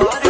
Lord.